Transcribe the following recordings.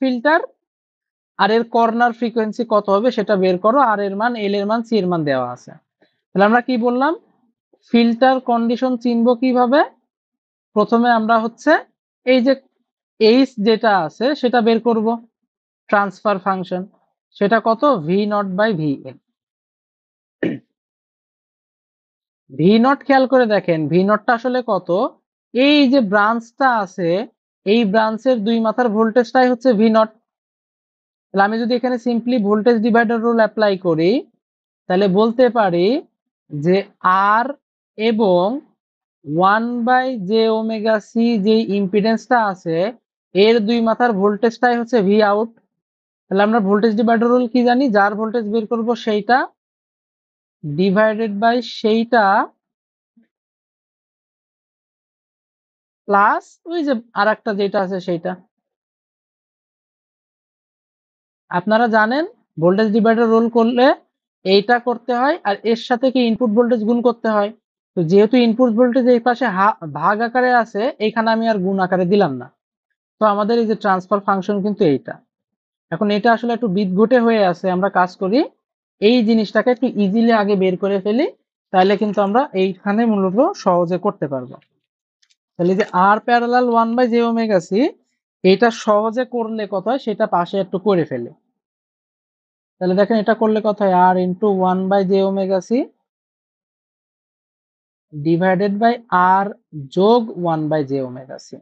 Filter আর এর corner frequency কত হবে সেটা বের করো, আর এর মান এল এর মান সি এর মান দেওয়া আছে। তাহলে আমরা কি বললাম? ফিল্টার কন্ডিশন চিনব কীভাবে? প্রথমে আমরা হচ্ছে এই যে এইচ যেটা আছে সেটা বের করব। ট্রান্সফার ফাংশন সেটা কত? V naught by V in V naught খেয়াল করে দেখেন ভি নটটা আসলে কত? এই যে ব্রাঞ্চটা আছে এই ব্রাঞ্চের দুই মাথার ভোল্টেজটাই হচ্ছে ভি নট তাহলে আমি যদি এখানে simply voltage divider rule apply করি, তাহলে বলতে পারি যে আর এবং one by j omega C যে ইম্পিডেন্সটা আছে, এর দুই মাথার ভোল্টেজটাই হচ্ছে ভি আউট তাহলে আমরা ভোল্টেজ ডিভাইডার রুল কি জানি? যার ভোল্টেজ বের করব সেইটা ডিভাইডেড বাই সেইটা প্লাস ওই যে আর একটা যেটা আছে সেইটা। আপনারা জানেন ভোল্টেজ ডিভাইডার রোল করলে এইটা করতে হয় আর এর সাথে কি ইনপুট ভোল্টেজ গুণ করতে হয়? তো যেহেতু ইনপুট ভোল্টেজ এই পাশে ভাগ আকারে আছে, এইখানে আমি আর গুণ আকারে দিলাম না। তো আমাদের এই যে ট্রান্সফার ফাংশন কিন্তু এইটা। এখন এটা আসলে একটু বিদঘটে হয়ে আছে, আমরা কাজ করি, এই জিনিসটাকে একটু ইজিলি আগে বের করে ফেলি, তাহলে কিন্তু আমরা এইখানে মূলত সহজে করতে পারব। তাহলে যে R parallel one by j omega C এটা সহজে করলে কত হয়? সেটা পাশে একটু করে ফেলে। তাহলে দেখেন এটা করলে কত হয়? R into one by j omega C divided by R যোগ one by j omega C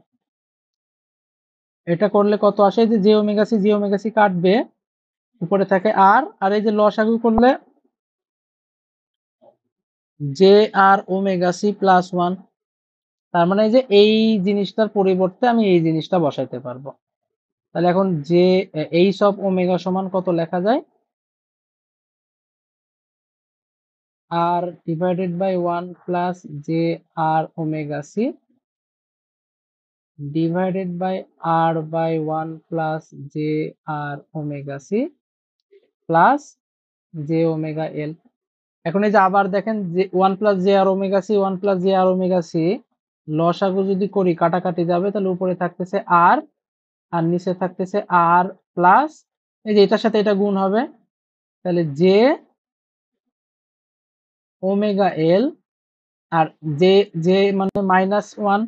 এটা করলে কত আসে? যে j omega C j omega C কাটবে, উপরে থাকে আর আর এই যে লস আগু করলে j R omega C plus one তার মানে যে এই জিনিসটার পরিবর্তে আমি এই জিনিসটা বসাইতে পারব। তাহলে এখন যে, এই সব ওমেগা সমান কত লেখা যায়? R divided by one plus j R omega C divided by R by one plus j R omega C plus j omega L এখন এই যে আবার দেখেন যে one plus j R omega C one plus j R omega C লসাগু যদি করি, কাটাকাটি যাবে, তাহলে উপরে থাকতেছে আর আর নিচে থাকতেছে আর প্লাস এই যে এটার সাথে এটা গুণ হবে, তাহলে j omega L R j j মানে মাইনাস ওয়ান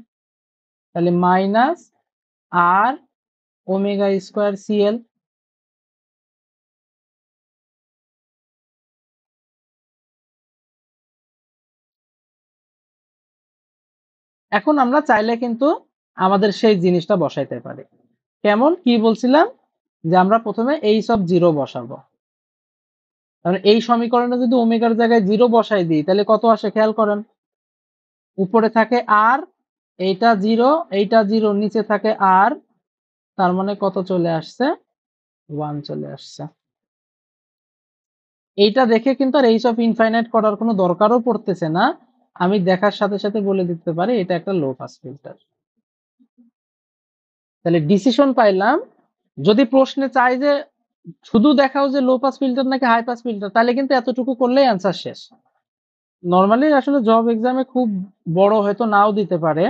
তাহলে minus R omega square CL এখন আমরা চাইলে কিন্তু আমাদের সেই জিনিসটা বসাইতে পারি। কেমন? কি বলছিলাম? যে আমরা প্রথমে এই সব জিরো বসাবো। তাহলে এই সমীকরণে যদি ওমেগার জায়গায় জিরো বসাই দিই, তাহলে কত আসে খেয়াল করেন? উপরে থাকে আর এইটা জিরো এইটা জিরো নিচে থাকে আর তার মানে কত চলে আসছে? ওয়ান চলে আসছে। এইটা দেখে কিন্তু আর অফ ইনফাইনাইট করার কোনো দরকারও পড়তেছে না। আমি দেখার সাথে সাথে বলে দিতে পারি, এটা একটা লো পাস ফিল্টার তাহলে ডিসিশন পাইলাম। যদি প্রশ্নে চাই যে শুধু দেখাও যে লো পাস ফিল্টার নাকি হাই পাস ফিল্টার তাহলে কিন্তু এতটুকু করলেই অ্যান্সার শেষ। নর্মালি আসলে জব এক্সামে খুব বড় হয়তো নাও দিতে পারে।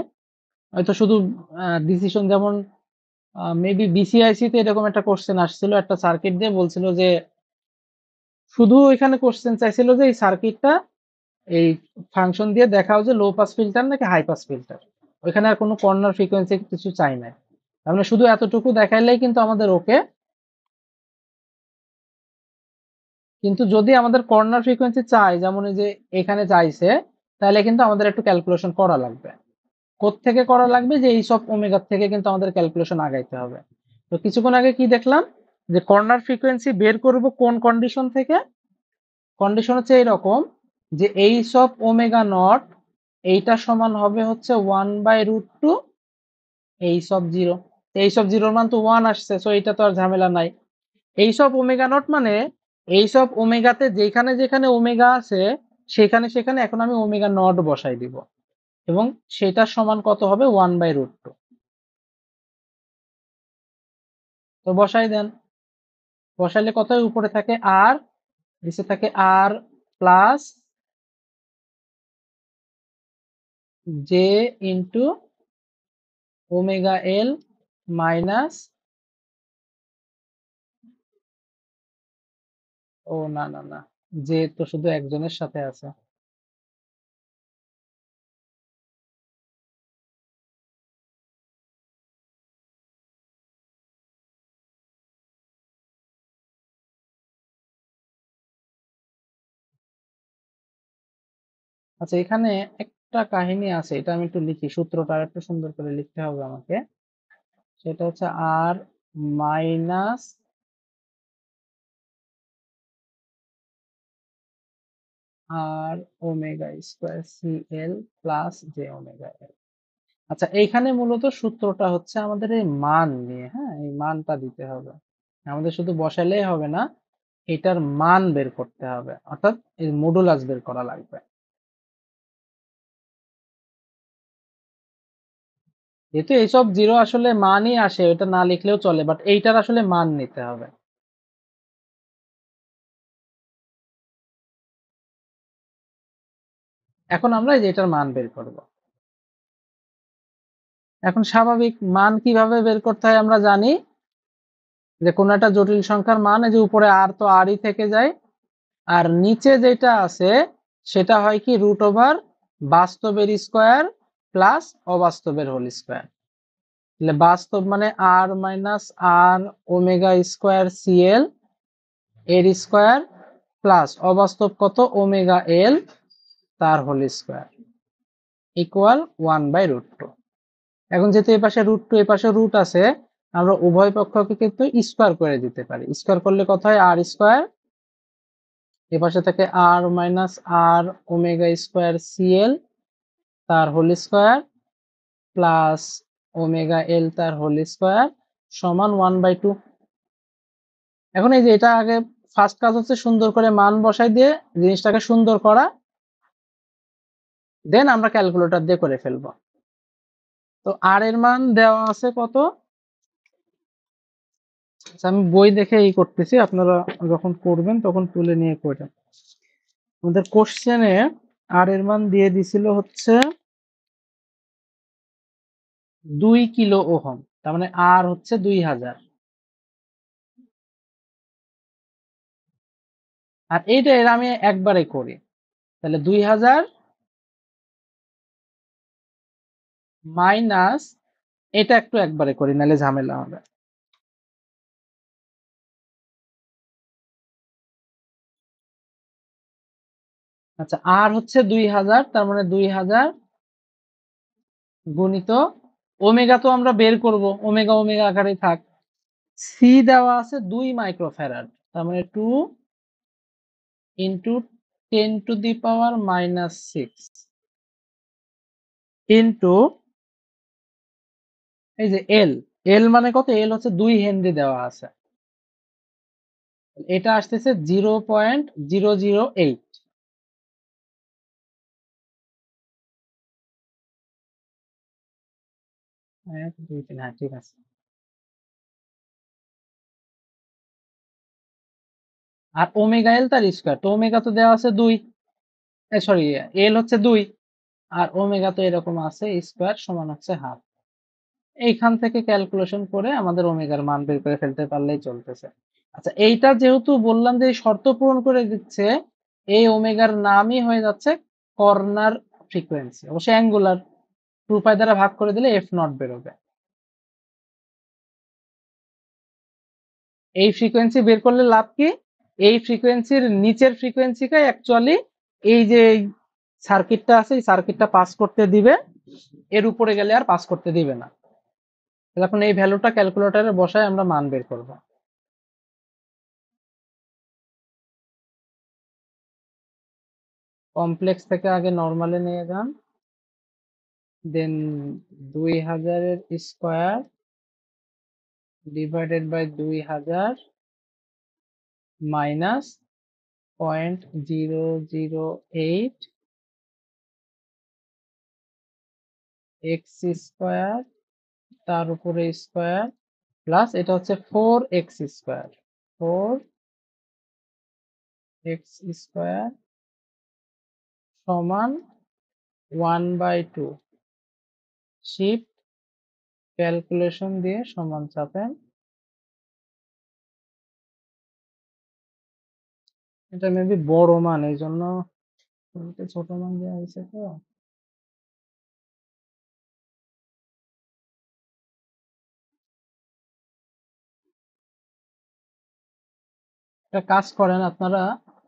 হয়তো শুধু ডিসিশন যেমন মেবি বিসিআইসি তে এরকম একটা কোশ্চেন আসছিল, একটা সার্কিট দিয়ে বলছিল যে, শুধু এখানে কোশ্চেন চাইছিল যে এই সার্কিটটা এই ফাংশন দিয়ে দেখাও যে লো পাস ফিল্টার নাকি হাই পাস ফিল্টার ওইখানে আর কোনো কর্নার ফ্রিকোয়েন্সি কিছু চাই না তার মানে শুধু এতটুকু দেখাইলেই কিন্তু আমাদের ওকে কিন্তু যদি আমাদের কর্নার ফ্রিকোয়েন্সি চাই, যেমন যে এখানে চাইছে, তাহলে কিন্তু আমাদের একটু ক্যালকুলেশন করা লাগবে। থেকে করা লাগবে যে এই সব ওমেগার থেকে কিন্তু আমাদের ক্যালকুলেশন আগাইতে হবে। তো কিছুক্ষণ আগে কি দেখলাম? যে কর্নার ফ্রিকোয়েন্সি বের করব কোন কন্ডিশন থেকে? কন্ডিশন হচ্ছে এইরকম যে এই সব ওমেগা নট এইটা সমান হবে হচ্ছে ওয়ান বাই রুট টু এই সব জিরো। এই সব জিরোর মান তো ওয়ান আসছে সো এইটা তো আর ঝামেলা নাই। এই সব ওমেগা নট মানে এই সব ওমেগাতে যেখানে যেখানে ওমেগা আছে, সেখানে সেখানে এখন আমি ওমেগা নট বসাই দিব। এবং সেটার সমান কত হবে? One by root two. তো বসাই দেন। বসাইলে কত উপরে থাকে আর, নিচে থাকে R plus j into omega L minus ও না না না যে তো শুধু একজনের সাথে আছে। আচ্ছা এখানে একটা কাহিনী আছে, এটা আমি একটু লিখি, সূত্রটা একটু সুন্দর করে লিখতে হবে আমাকে। সেটা হচ্ছে R minus R omega square C L plus j omega L আচ্ছা এইখানে মূলত সূত্রটা হচ্ছে আমাদের এই মান নিয়ে হ্যাঁ? এই মানটা দিতে হবে। আমাদের শুধু বসালেই হবে না, এটার মান বের করতে হবে, অর্থাৎ এর মডুলাস বের করা লাগবে। যেহেতু এইসব জিরো আসলে মানই আসে, এটা না লিখলেও চলে বাট এইটার আসলে মান নিতে হবে। এখন আমরা এই যে এটার মান বের করব। এখন স্বাভাবিক মান কীভাবে বের করতে হয় আমরা জানি, যে কোন একটা জটিল সংখ্যার মান যে উপরে আর তো আরই থেকে যায়, আর নিচে যেটা আছে, সেটা হয় কি রুট ওভার বাস্তবের স্কোয়ার প্লাস অবাস্তবের হোল স্কোয়ার। তাহলে বাস্তব মানে R minus R omega square CL এর স্কোয়ার প্লাস অবাস্তব কত? ওমেগা এল তার whole square equal one by root two এখন যেহেতু এই পাশে রুট টু এই পাশে রুট আছে, আমরা উভয় পক্ষকে কিন্তু স্কোয়ার করে দিতে পারি। স্কোয়ার করলে কত হয়? আর স্কোয়ার এ পাশে থাকে R minus R omega square CL তার whole square plus omega L তার হোল স্কোয়ার সমান ওয়ান বাই টু। এখন এই যে এটা আগে ফার্স্ট কাজ হচ্ছে সুন্দর করে মান বসাই দিয়ে জিনিসটাকে সুন্দর করা। দেন আমরা ক্যালকুলেটর দিয়ে করে ফেলব। তো আর এর মান দেওয়া আছে কত? আচ্ছা, আমি বই দেখে এই করতেছি আপনারা যখন করবেন তখন তুলে নিয়ে করবেন আমাদের কোশ্চেনে আর এর মান দিয়ে দিছিল হচ্ছে দুই কিলো ওহম, তার মানে আর হচ্ছে দুই হাজার। আর এইটা এর আমি একবারে করি, তাহলে দুই হাজার মাইনাস এটা একটু একবারে করি, নাহলে ঝামেলা হবে। আচ্ছা আর হচ্ছে দুই হাজার, তার মানে দুই হাজার গুণিত ওমেগা তো আমরা বের করব, ওমেগা ওমেগা আকারে থাক। সি দেওয়া আছে দুই মাইক্রোফ্যারাড তার মানে two into ten to the power minus six into এই যে এল এল মানে কত? এল হচ্ছে দুই হেনরি দেওয়া আছে। এটা আসতেছে zero point zero zero eight হ্যাঁ ঠিক আছে। আর ওমেগা এল তার স্কোয়ার তো ওমেগা তো দেওয়া আছে দুই। সরি এল হচ্ছে দুই, আর ওমেগা তো এরকম আছে স্কোয়ার সমান হচ্ছে হাফ এইখান থেকে ক্যালকুলেশন করে আমাদের ওমেগার মান বের করে ফেলতে পারলেই চলতেছে। আচ্ছা এইটা যেহেতু বললাম যে শর্ত পূরণ করে দিচ্ছে, এই ওমেগার নামই হয়ে যাচ্ছে কর্নার ফ্রিকোয়েন্সি অবশ্যই অ্যাঙ্গুলার টু পাই দ্বারা ভাগ করে দিলে এফ নট বেরোবে। এই ফ্রিকোয়েন্সি বের করলে লাভ কি? এই ফ্রিকোয়েন্সির নিচের ফ্রিকোয়েন্সিকে অ্যাকচুয়ালি এই যে সার্কিটটা আছে, এই সার্কিটটা পাস করতে দিবে। এর উপরে গেলে আর পাস করতে দিবে না। এখন এই ভ্যালুটা ক্যালকুলেটরে বসায় আমরা মান বের করব। কমপ্লেক্স থেকে আগে নর্মালে নিয়ে যান। দেন দুই হাজারের স্কোয়ার ডিভাইডেড বাই দুই হাজার minus point zero zero eight x square তার উপরে স্কোয়ার প্লাস এটা হচ্ছে four x square four x square সমান one by two shift calculation দিয়ে সমান চাপেন এটা মেবি বড় মান, এই জন্য ছোট মান দেওয়া হয়েছে তো। একটা কাজ করেন আপনারা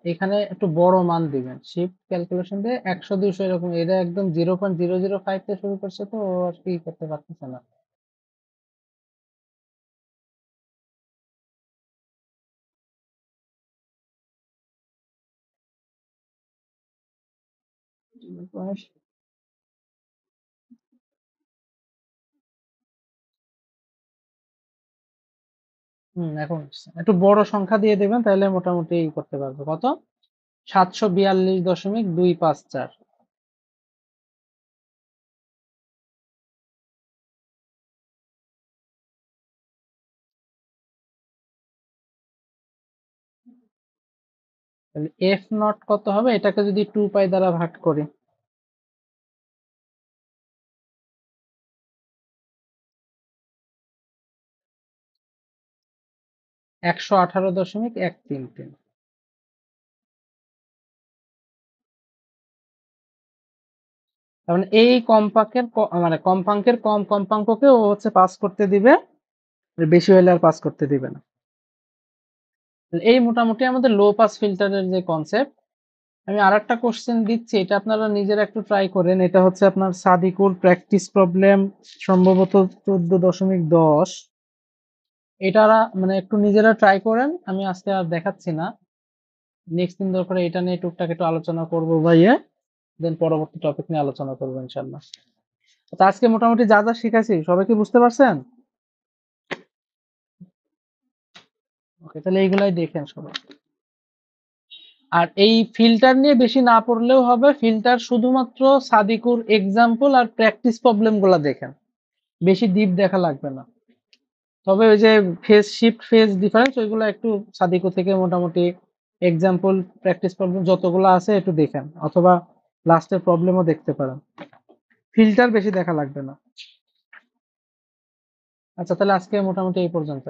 এখানে একটু বড় মান দিবেন। শিফট ক্যালকুলেশন দিয়ে একশো, দুইশো এরকম। এটা একদম zero point zero zero five থেকে শুরু করছে তো আর কি করতে পারতেছে না। হুম, এখন। একটু বড় সংখ্যা দিয়ে দেবেন, তাহলে মোটামুটি করতে পারবে। কত? সাতশো বিয়াল্লিশ দশমিক দুই পাঁচ চার। তাহলে এফ নট কত হবে? এটাকে যদি টু পাই দ্বারা ভাগ করি। একশো আঠারো দশমিক এক তিন তিন। তার মানে এই কম্পাঙ্কের মানে কম্পাঙ্কের কম কম্পাঙ্ককে ও হচ্ছে পাস করতে দিবে বেশি হলে আর পাস করতে দিবে না। এই মোটামুটি আমাদের লো পাস ফিল্টারের যে কনসেপ্ট আমি আর একটা কোশ্চেন দিচ্ছি, এটা আপনারা নিজেরা একটু ট্রাই করেন। এটা হচ্ছে আপনার সাদিকুর প্র্যাকটিস প্রবলেম সম্ভবত চোদ্দ দশমিক দশ। এটারা মানে একটু নিজেরা ট্রাই করেন, আমি আজকে আর দেখাচ্ছি না। নেক্সট দিন দরকার এটা নিয়ে টুকটাক একটু আলোচনা করব ভাইয়ে দেন পরবর্তী টপিক নিয়ে আলোচনা করব ইনশাল্লাহ তো আজকে মোটামুটি যা যা শিখাইছি, সবাই কি বুঝতে পারছেন? ওকে তাহলে এইগুলাই দেখেন সবাই। আর এই ফিল্টার নিয়ে বেশি না পড়লেও হবে ফিল্টার শুধুমাত্র সাদিকুর এক্সাম্পল আর প্র্যাকটিস প্রবলেমগুলা দেখেন। বেশি ডিপ দেখা লাগবে না। তবে ওই যে ফেস শিফট ফেস ডিফারেন্স ওইগুলো একটু সাদিকো থেকে মোটামুটি এক্সাম্পল প্র্যাকটিস প্রবলেম যতগুলো আছে একটু দেখেন, অথবা লাস্টের প্রবলেমও দেখতে পারেন। ফিল্টার বেশি দেখা লাগবে না। আচ্ছা তাহলে আজকে মোটামুটি এই পর্যন্ত